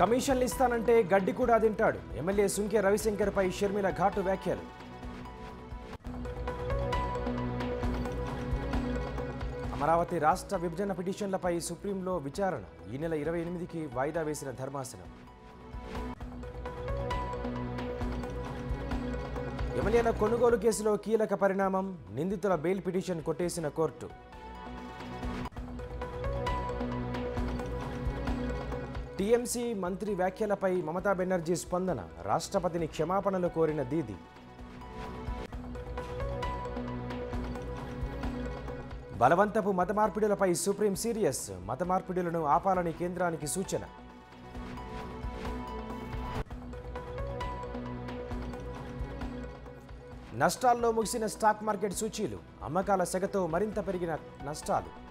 కమిషన్లు ఇస్తానంటే గడ్డి కూడా తింటాడు. ఎమ్మెల్యే సుంకే రవిశంకర్పై షర్మిల ఘాటు వ్యాఖ్యలు. అమరావతి రాష్ట్ర విభజన పిటిషన్లపై సుప్రీంలో విచారణ. ఈ నెల ఇరవై ఎనిమిదికి వాయిదా వేసిన ధర్మాసనం. ఎమ్మెల్యేల కొనుగోలు కేసులో కీలక పరిణామం నిందితుల బెయిల్ పిటిషన్ కొట్టేసిన కోర్టు. టీఎంసీ మంత్రి వ్యాఖ్యలపై మమతా బెనర్జీ స్పందన. రాష్ట్రపతిని క్షమాపణలు కోరిన దీది. బలవంతపు మత మార్పిడులపై సుప్రీం సీరియస్. మత మార్పిడులను ఆపాలని కేంద్రానికి సూచన. నష్టాల్లో ముగిసిన స్టాక్ మార్కెట్ సూచీలు. అమ్మకాల సెగతో మరింత పెరిగిన నష్టాలు.